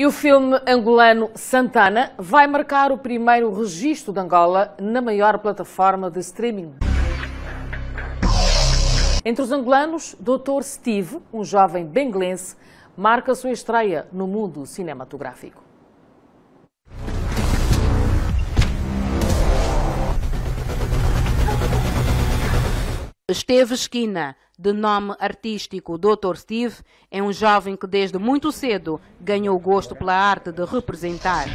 E o filme angolano Santana vai marcar o primeiro registro de Angola na maior plataforma de streaming. Entre os angolanos, Dr. Steve, um jovem benguelense, marca sua estreia no mundo cinematográfico. Esteve Esquina, de nome artístico Dr. Steve, é um jovem que desde muito cedo ganhou gosto pela arte de representar.